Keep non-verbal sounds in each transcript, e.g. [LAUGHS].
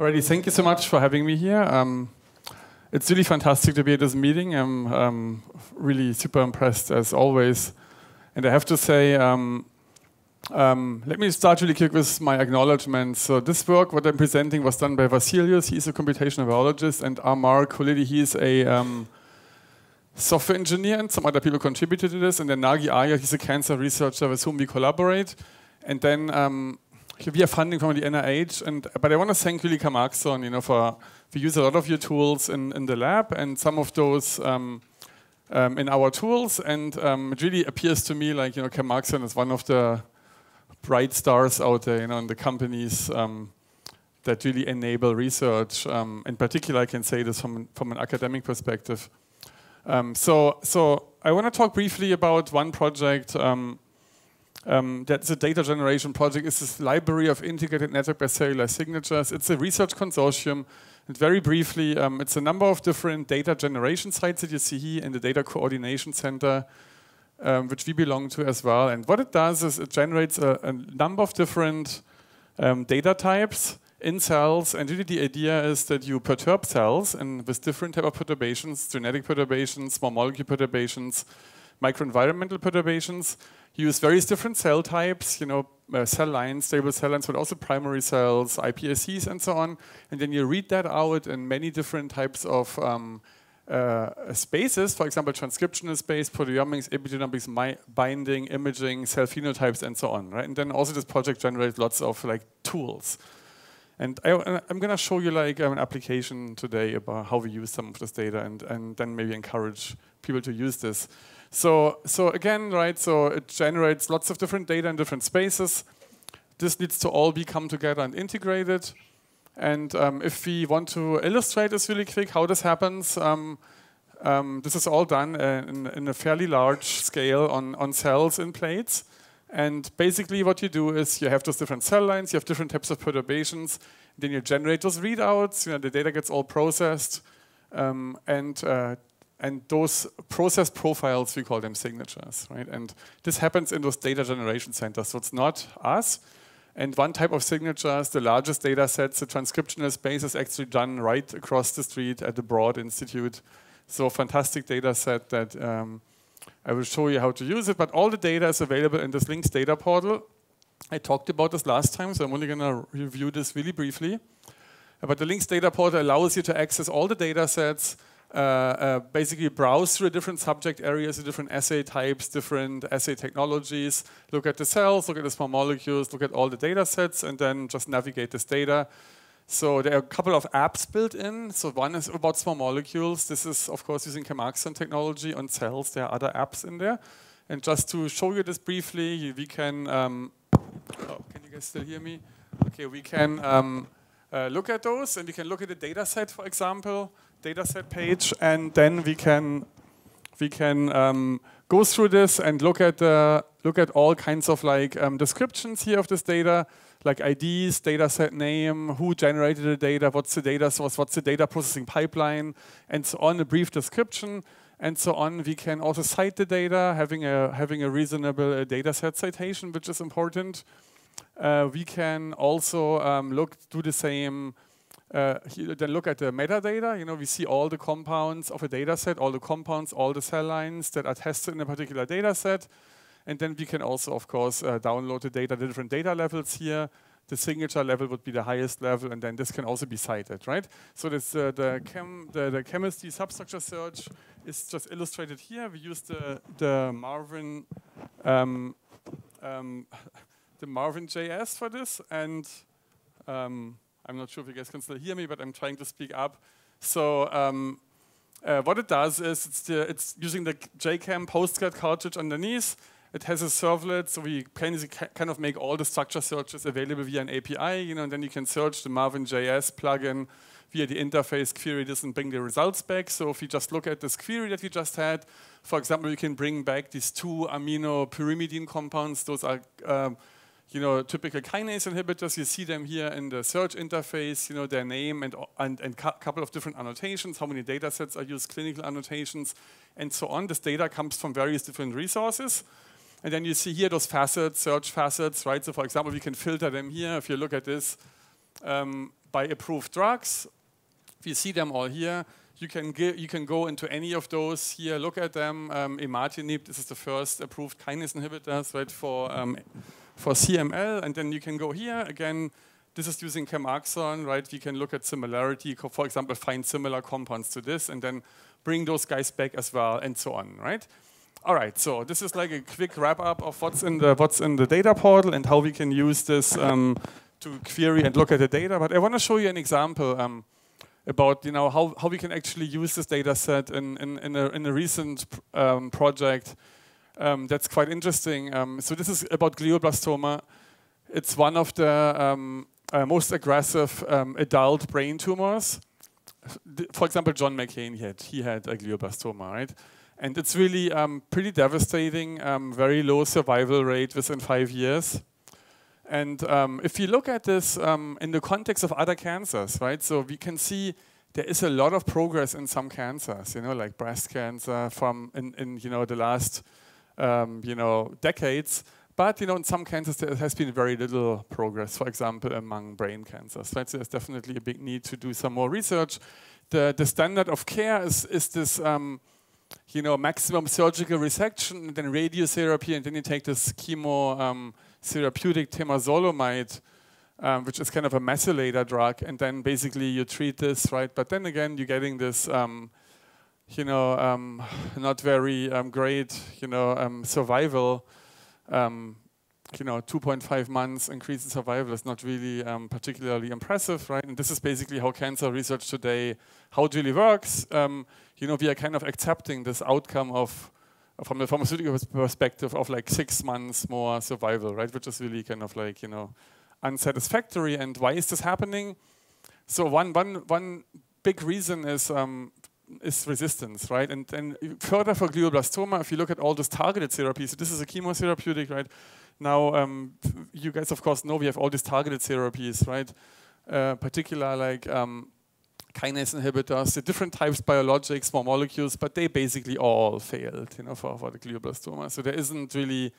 Alrighty, thank you so much for having me here. Um, it's really fantastic to be at this meeting. I'm um, really super impressed as always. And I have to say, um, um, let me start really quick with my acknowledgement. So this work, what I'm presenting, was done by Vasileios. He's a computational biologist, and Amar Koleti, he's a um, software engineer, and some other people contributed to this. And then Nagi Ayad, he's a cancer researcher with whom we collaborate. And then um, we have funding from the NIH, and but I want to thank really Chemaxon, you know, for we use a lot of your tools in, in the lab, and some of those um, um, in our tools, and um, it really appears to me like you know Chemaxon is one of the bright stars out there, you know, in the companies um, that really enable research. Um, in particular, I can say this from from an academic perspective. Um, so so I want to talk briefly about one project. Um, that's a data generation project. It's this library of integrated network-based cellular signatures. It's a research consortium. And very briefly, um, it's a number of different data generation sites that you see here in the Data Coordination Center, um, which we belong to as well. And what it does is it generates a, a number of different um, data types in cells. And really the idea is that you perturb cells and with different type of perturbations, genetic perturbations, small molecule perturbations, microenvironmental perturbations, You use various different cell types, you know, uh, cell lines, stable cell lines, but also primary cells, iPSCs, and so on. And then you read that out in many different types of um, uh, spaces, for example, transcriptional space, proteomics, epigenomics, binding, imaging, cell phenotypes, and so on. Right? And then also this project generates lots of like tools. And I, am going to show you like an application today about how we use some of this data, and, and then maybe encourage people to use this. So, so again, right, so it generates lots of different data in different spaces. This needs to all be come together and integrated. And um, if we want to illustrate this really quick, how this happens, um, um, this is all done uh, in, in, a fairly large scale on, on cells in plates. And basically what you do is you have those different cell lines, you have different types of perturbations, then you generate those readouts, you know, the data gets all processed, um, and uh, and those process profiles, we call them signatures, right? And this happens in those data generation centers. So it's not us. And one type of signatures, the largest data sets, the transcriptional space is actually done right across the street at the Broad Institute. So fantastic data set that um, I will show you how to use it. But all the data is available in this LINCS data portal. I talked about this last time, so I'm only going to review this really briefly. But the LINCS data portal allows you to access all the data sets, basically browse through different subject areas, different assay types, different assay technologies, look at the cells, look at the small molecules, look at all the data sets, and then just navigate this data. So there are a couple of apps built in. So one is about small molecules. This is, of course, using Chemaxon technology on cells. There are other apps in there. And just to show you this briefly, we can, um, oh, can you guys still hear me? Okay, we can um, uh, look at those, and we can look at the data set, for example dataset page, and then we can we can um, go through this and look at uh, look at all kinds of like um, descriptions here of this data, like IDs, dataset name, who generated the data, what's the data source, what's the data processing pipeline, and so on. A brief description and so on. We can also cite the data, having a having a reasonable uh, dataset citation, which is important. Uh, we can also um, look do the same uh, then look at the metadata. You know, we see all the compounds of a data set, all the compounds, all the cell lines that are tested in a particular data set. And then we can also, of course, uh, download the data, the different data levels here. The signature level would be the highest level, and then this can also be cited, right? So this, uh, the, chem, the, the, chemistry substructure search is just illustrated here. We use the, the Marvin um, um, the Marvin JS for this, and um, I'm not sure if you guys can still hear me, but I'm trying to speak up. So um, uh, what it does is it's, the, it's using the JChem Postgres cartridge underneath. It has a servlet, so we can kind of make all the structure searches available via an API, you know, and then you can search the Marvin.js plugin via the interface, query this, and bring the results back. So if you just look at this query that we just had, for example, you can bring back these two amino pyrimidine compounds. Those are um, you know, typical kinase inhibitors. You see them here in the search interface, you know, their name and a and, and couple of different annotations, how many data sets are used, clinical annotations, and so on. This data comes from various different resources. And then you see here those facets, search facets, right? So for example, we can filter them here. If you look at this, um, by approved drugs. We see them all here. You can, you can go into any of those here, look at them. Um, imatinib, this is the first approved kinase inhibitors right, for, um, for CML. And then you can go here, again, this is using chemaxon, right? We can look at similarity, for example, find similar compounds to this, and then bring those guys back as well, and so on, right? All right, so this is like a quick wrap up of what's in the what's in the data portal and how we can use this um, to query and look at the data. But I want to show you an example. Um, about you know how, how we can actually use this data set in, in, in, a, in a recent um, project um, that's quite interesting. Um, so this is about glioblastoma. It's one of the um, uh, most aggressive um, adult brain tumors. For example, John McCain he had, he had a glioblastoma, right? And it's really um, pretty devastating, very low survival rate within five years. And um, if you look at this um, in the context of other cancers, right? So we can see there is a lot of progress in some cancers, you know, like breast cancer from in, in you know the last um, you know decades. But you know, in some cancers there has been very little progress. For example, among brain cancers. So there's definitely a big need to do some more research. The the standard of care is is this. Um, you know, maximum surgical resection, and then radiotherapy, and then you take this chemo um, therapeutic temozolomide, um, which is kind of a methylator drug, and then basically you treat this, right? But then again, you're getting this, um, you know, um, not very um, great, you know, um, survival. Um, you know, 2.5 months increase in survival is not really particularly impressive, right? And this is basically how cancer research today, how it really works. you know, we are kind of accepting this outcome of from the pharmaceutical perspective of like six months more survival, right? Which is really kind of like, you know, unsatisfactory. And why is this happening? So one, one, one big reason is, um, is resistance, right? And, and further for glioblastoma, if you look at all those targeted therapies, so this is a chemotherapeutic, right? Now, um, you guys, of course, know we have all these targeted therapies, right? Uh, particular like um, kinase inhibitors, the different types biologics, small molecules, but they basically all failed, you know, for, for the glioblastoma. So there isn't really,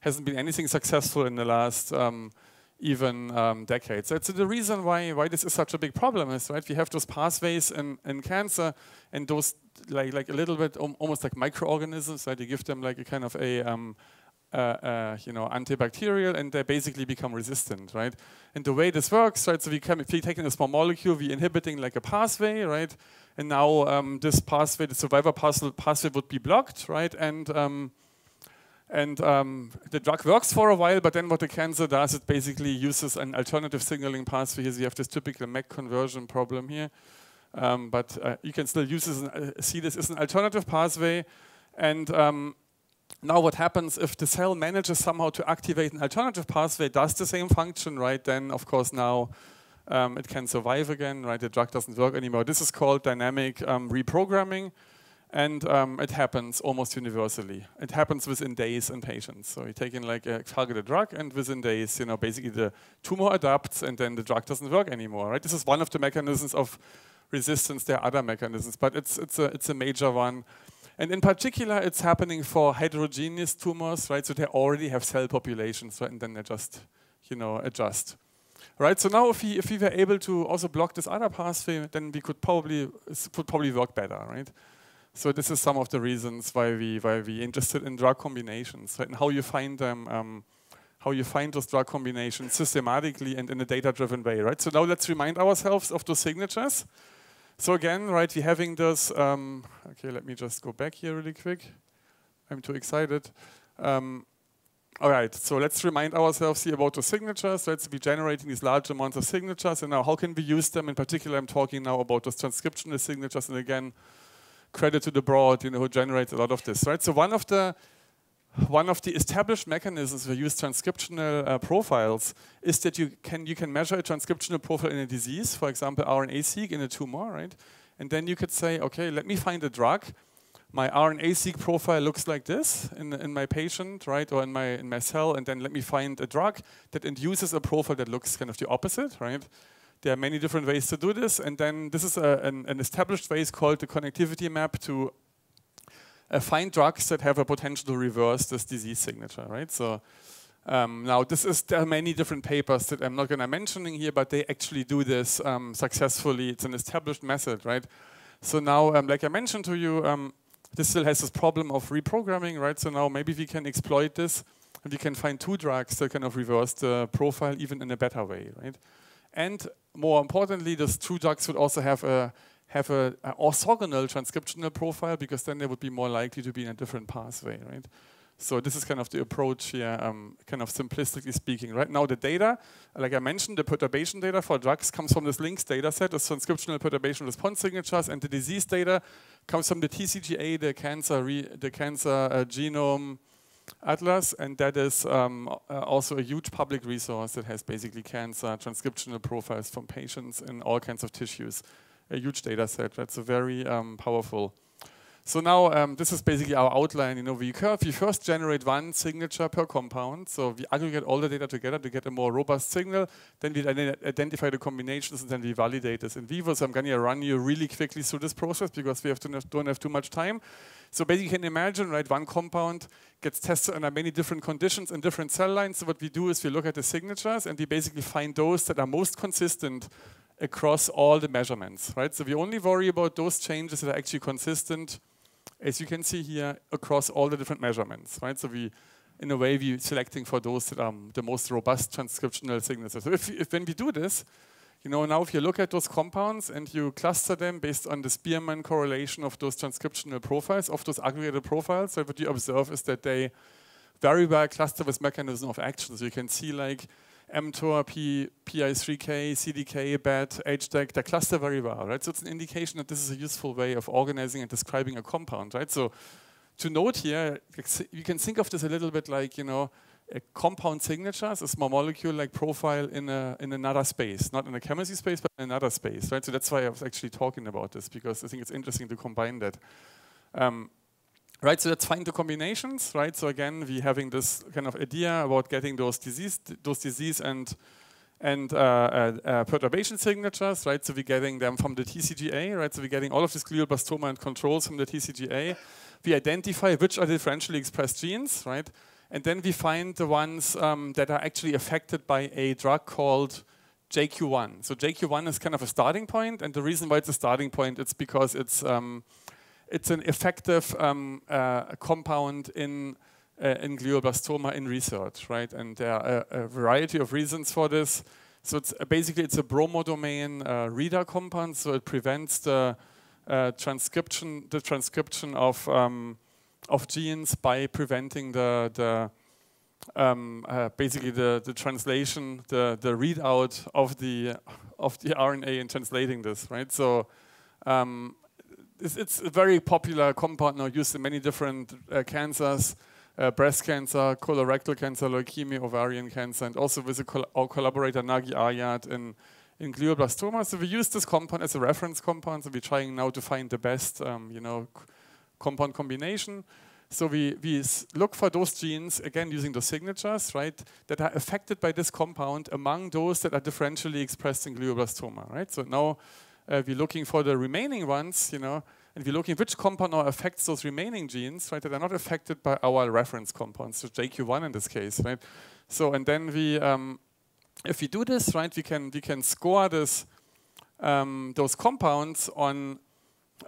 hasn't been anything successful in the last um, even um, decades. That's the reason why, why this is such a big problem is, right? We have those pathways in, in cancer and those like, like a little bit um, almost like microorganisms, right? You give them like a kind of a, um, uh, uh, you know, antibacterial, and they basically become resistant, right? And the way this works, right? So we come, if we take a small molecule, we inhibiting like a pathway, right? And now um, this pathway, the survivor pathway would be blocked, right? And um, and um, the drug works for a while, but then what the cancer does, it basically uses an alternative signaling pathway. Here, so you have this typical MEK conversion problem here. Um, but uh, you can still use this, uh, see this as an alternative pathway. And um, now what happens if the cell manages somehow to activate an alternative pathway, does the same function, right? Then, of course, now um, it can survive again, right? The drug doesn't work anymore. This is called dynamic um, reprogramming, and um, it happens almost universally. It happens within days in patients. So you take in like a targeted drug, and within days, you know, basically the tumor adapts, and then the drug doesn't work anymore, right? This is one of the mechanisms of resistance. There are other mechanisms, but it's it's a it's a major one. And in particular, it's happening for heterogeneous tumors, right? So they already have cell populations, right? And then they just, you know, adjust. Right, so now if we, if we were able to also block this other pathway, then we could probably, it would probably work better, right? So this is some of the reasons why we why we interested in drug combinations right? and how you find them, um, how you find those drug combinations systematically and in a data-driven way, right? So now let's remind ourselves of those signatures. So again, right, we're having this, um, okay, let me just go back here really quick. I'm too excited. Um, all right, so let's remind ourselves here about the signatures. Let's be generating these large amounts of signatures, and now how can we use them? In particular, I'm talking now about those transcriptional signatures, and again, credit to the broad, you know, who generates a lot of this, right? So one of the one of the established mechanisms for use transcriptional uh, profiles is that you can you can measure a transcriptional profile in a disease, for example, RNA-seq in a tumor, right? And then you could say, okay, let me find a drug. My RNA-seq profile looks like this in, in my patient, right, or in my in my cell, and then let me find a drug that induces a profile that looks kind of the opposite, right? There are many different ways to do this, and then this is a, an, an established way called the connectivity map to uh, find drugs that have a potential to reverse this disease signature, right? So Um, now, this is there are many different papers that I'm not going to mentioning here, but they actually do this um, successfully. It's an established method, right? So now, um, like I mentioned to you, um, this still has this problem of reprogramming, right? So now maybe we can exploit this, and we can find two drugs that kind of reverse the profile even in a better way, right? And more importantly, those two drugs would also have a have a, a orthogonal transcriptional profile because then they would be more likely to be in a different pathway, right? So this is kind of the approach here, um, kind of simplistically speaking. Right now the data, like I mentioned, the perturbation data for drugs comes from this LINCS data set, the transcriptional perturbation response signatures, and the disease data comes from the TCGA, the cancer, the cancer uh, genome atlas, and that is um, uh, also a huge public resource that has basically cancer transcriptional profiles from patients in all kinds of tissues. A huge data set, that's a very um, powerful so now um, this is basically our outline. You know, we curve. We first generate one signature per compound. So we aggregate all the data together to get a more robust signal. Then we identify the combinations and then we validate this in vivo. So I'm going to run you really quickly through this process because we have to don't have too much time. So basically, you can imagine, right? One compound gets tested under many different conditions in different cell lines. So what we do is we look at the signatures and we basically find those that are most consistent across all the measurements, right? So we only worry about those changes that are actually consistent as you can see here, across all the different measurements, right? So we, in a way, we're selecting for those that are the most robust transcriptional signatures. So if, if when we do this, you know, now if you look at those compounds and you cluster them based on the Spearman correlation of those transcriptional profiles, of those aggregated profiles, so what you observe is that they very well cluster with mechanism of action. So you can see like mTOR, P, PI3K, CDK, BET, HDAC, they cluster very well, right? So it's an indication that this is a useful way of organizing and describing a compound, right? So to note here, you can think of this a little bit like, you know, a compound signature is a small molecule-like profile in, a, in another space, not in a chemistry space, but in another space, right? So that's why I was actually talking about this, because I think it's interesting to combine that. Um, Right, so let's find the combinations, right? So again, we're having this kind of idea about getting those disease, those disease and and uh, uh, uh, perturbation signatures, right? So we're getting them from the TCGA, right? So we're getting all of this glioblastoma and controls from the TCGA. We identify which are differentially expressed genes, right? And then we find the ones um, that are actually affected by a drug called JQ1. So JQ1 is kind of a starting point, and the reason why it's a starting point, it's because it's um, it's an effective um, uh, compound in uh, in glioblastoma in research, right? And there are a, a variety of reasons for this. So it's uh, basically it's a bromodomain uh, reader compound, so it prevents the uh, transcription the transcription of um, of genes by preventing the the um, uh, basically the, the translation, the, the readout of the of the RNA in translating this, right? So um, it's, it's, a very popular compound now used in many different uh, cancers, uh, breast cancer, colorectal cancer, leukemia, ovarian cancer, and also with col our collaborator Nagi Ayad in, in glioblastoma. So we use this compound as a reference compound. So we're trying now to find the best, um, you know, compound combination. So we, we look for those genes, again using those signatures, right, that are affected by this compound among those that are differentially expressed in glioblastoma, right? So now uh, we're looking for the remaining ones, you know, and we're looking which compound now affects those remaining genes, right, that are not affected by our reference compounds, so JQ1 in this case, right? So, and then we, um, if we do this, right, we can, we can score this, um, those compounds on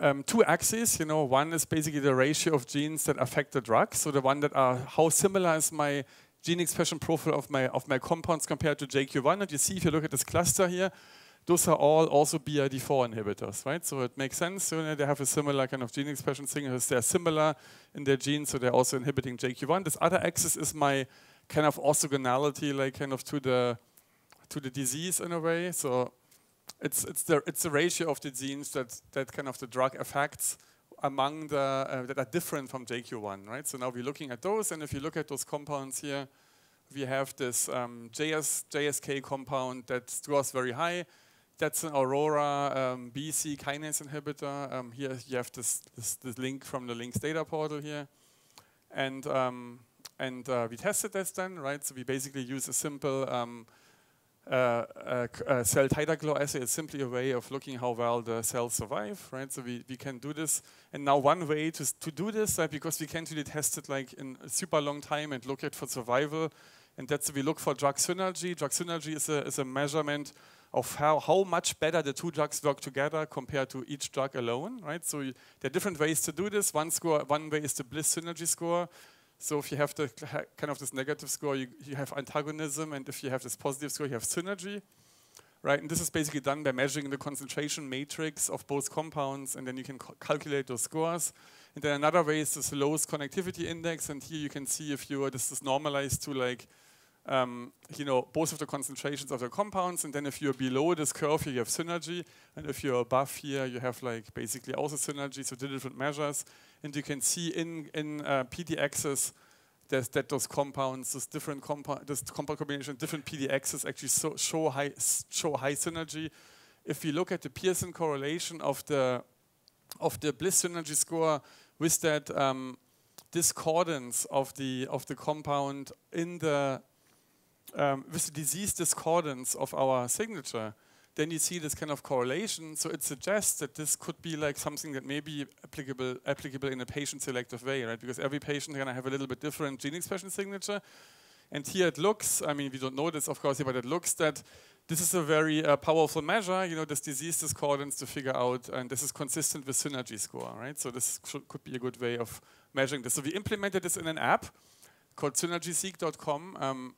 um, two axes, you know, one is basically the ratio of genes that affect the drug, so the one that are, how similar is my gene expression profile of my, of my compounds compared to JQ1, and you see if you look at this cluster here, those are all also BRD4 inhibitors, right? So it makes sense. You know, they have a similar kind of gene expression signals. They're similar in their genes, so they're also inhibiting JQ1. This other axis is my kind of orthogonality, like kind of to the to the disease in a way. So it's it's the it's the ratio of the genes that that kind of the drug affects among the uh, that are different from JQ1, right? So now we're looking at those, and if you look at those compounds here, we have this um, JS, GSK compound that scores very high that's an Aurora um, BC kinase inhibitor. Um, here you have this, this, this, link from the LINCS data portal here. And, um, and uh, we tested this then, right? So we basically use a simple um, Uh, uh, uh, cell titer assay. is simply a way of looking how well the cells survive, right? So we, we can do this. And now one way to, to do this, because we can't really test it like in a super long time and look at for survival, and that's we look for drug synergy. Drug synergy is a, is a measurement of how, how much better the two drugs work together compared to each drug alone, right? So you, there are different ways to do this. One score, one way is the Bliss synergy score. So if you have the kind of this negative score, you, you have antagonism, and if you have this positive score, you have synergy, right? And this is basically done by measuring the concentration matrix of both compounds, and then you can calculate those scores. And then another way is this lowest connectivity index, and here you can see if you this is normalized to like um, you know, both of the concentrations of the compounds, and then if you're below this curve here, you have synergy, and if you're above here, you have like basically also synergy, so different measures, and you can see in, in uh, PDXs that those compounds, those different compound, this compound combination, different PDXs actually so, show high show high synergy. If you look at the Pearson correlation of the of the Bliss synergy score with that um, discordance of the of the compound in the um, with the disease discordance of our signature, then you see this kind of correlation. So it suggests that this could be like something that may be applicable, applicable in a patient selective way, right? Because every patient is going to have a little bit different gene expression signature. And here it looks, I mean, we don't know this, of course, but it looks that this is a very uh, powerful measure, you know, this disease discordance to figure out, and this is consistent with synergy score, right? So this could be a good way of measuring this. So we implemented this in an app called synergyseq.com. Um,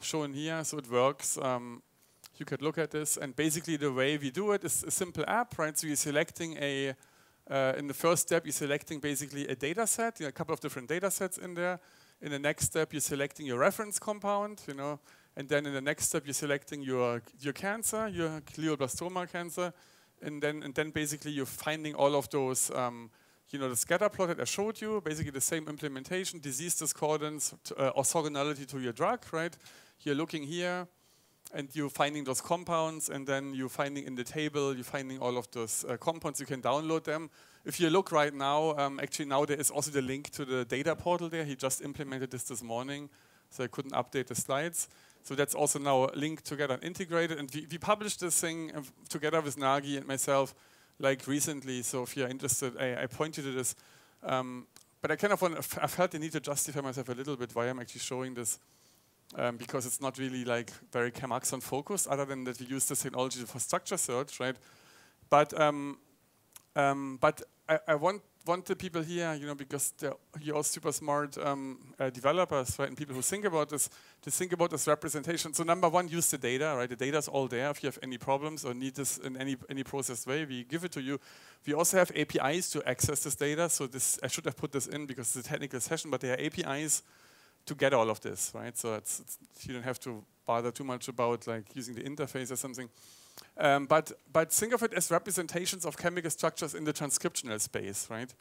shown here, so it works. Um, you could look at this, and basically the way we do it is a simple app, right? So you're selecting a, uh, in the first step, you're selecting basically a data set, you know, a couple of different data sets in there. In the next step, you're selecting your reference compound, you know, and then in the next step, you're selecting your, your cancer, your glioblastoma cancer, and then, and then basically you're finding all of those um, you know, the scatter plot that I showed you, basically the same implementation, disease discordance, uh, orthogonality to your drug, right? You're looking here, and you're finding those compounds, and then you're finding in the table, you're finding all of those uh, compounds, you can download them. If you look right now, um, actually now there is also the link to the data portal there. He just implemented this this morning, so I couldn't update the slides. So that's also now linked together and integrated, and we, we published this thing uh, together with Nagi and myself like recently. So if you're interested, I, I point you to this. Um, but I kind of want, I felt the need to justify myself a little bit why I'm actually showing this. Um, because it's not really like very Chemaxon focused, other than that we use this technology for structure search, right? But um, um, but I, I, want want the people here, you know, because you're all super smart um, uh, developers, right, and people who think about this, to think about this representation. So number one, use the data, right? The data is all there. If you have any problems or need this in any any processed way, we give it to you. We also have APIs to access this data. So this I should have put this in because it's a technical session, but there are APIs to get all of this, right? So it's, it's, you don't have to bother too much about like using the interface or something. Um, but, but think of it as representations of chemical structures in the transcriptional space, right?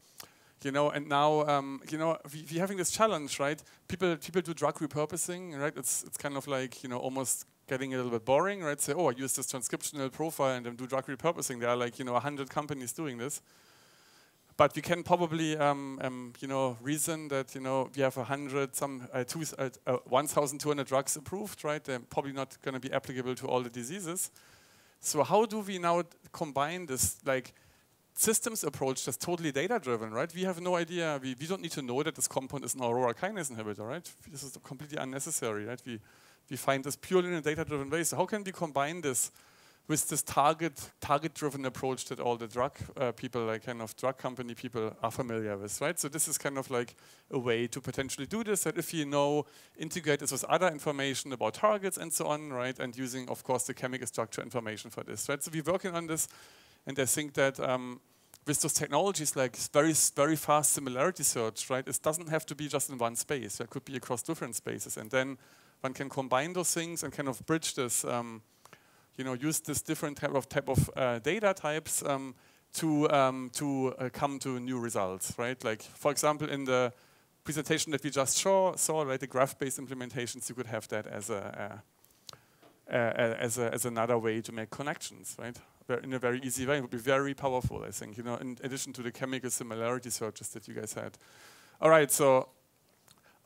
You know, and now, um, you know, we, we're having this challenge, right? People, people do drug repurposing, right? It's, it's kind of like, you know, almost getting a little bit boring, right? Say, oh, I use this transcriptional profile and then do drug repurposing. There are like, you know, 100 companies doing this. But we can probably, um, um, you know, reason that, you know, we have 100, some, uh, two, uh, uh, 1,200 drugs approved, right? They're probably not going to be applicable to all the diseases. So how do we now combine this like systems approach that's totally data driven, right? We have no idea. We, we don't need to know that this compound is an aurora kinase inhibitor, right? This is completely unnecessary, right? We, we find this purely in a data driven way. So how can we combine this with this target target driven approach that all the drug uh, people, like kind of drug company people, are familiar with, right? So this is kind of like a way to potentially do this. That if you know, integrate this with other information about targets and so on, right? And using, of course, the chemical structure information for this, right? So we're working on this, and I think that. Um, with those technologies like very very fast similarity search, right? It doesn't have to be just in one space. It could be across different spaces, and then one can combine those things and kind of bridge this um, you know, use this different type of type of uh, data types um, to um, to uh, come to new results, right? Like for example, in the presentation that we just saw, saw right, the graph-based implementations, you could have that as a, as a, as another way to make connections, right? In a very easy way, it would be very powerful, I think. You know, in addition to the chemical similarity searches that you guys had. All right, so uh,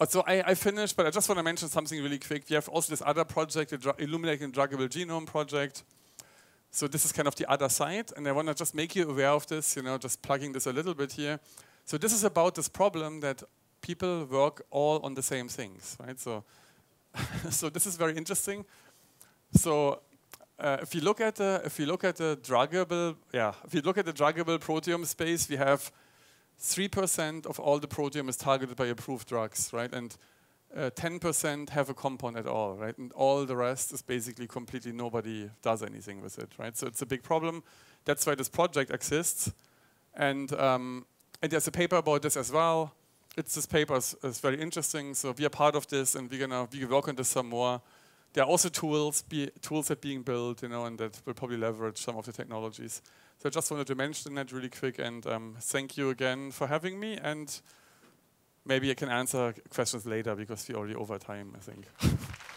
so I, I, finished, but I just want to mention something really quick. We have also this other project, the Illuminating Druggable Genome project. So this is kind of the other side, and I want to just make you aware of this, you know, just plugging this a little bit here. So this is about this problem that people work all on the same things, right? So [LAUGHS] so this is very interesting. So uh, if you look at the if you look at the druggable yeah if you look at the druggable proteome space, we have three percent of all the proteome is targeted by approved drugs, right? And 10% uh, have a compound at all, right? And all the rest is basically completely nobody does anything with it, right? So it's a big problem. That's why this project exists. And, um, and there's a paper about this as well. It's this paper is, is, very interesting. So we are part of this, and we're gonna we work on this some more. There are also tools be, tools that are being built, you know, and that will probably leverage some of the technologies. So I just wanted to mention that really quick, and um, thank you again for having me. And maybe I can answer questions later because we're already over time, I think. [LAUGHS]